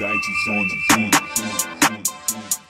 Dices on the zone.